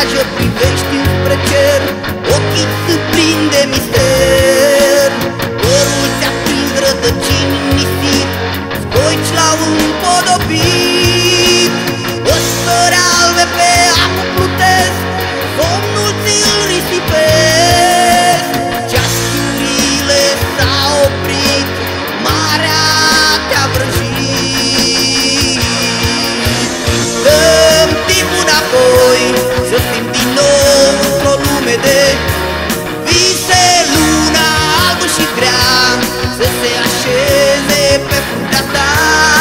plajă privești spre cer Ochii tu plini de mister tonight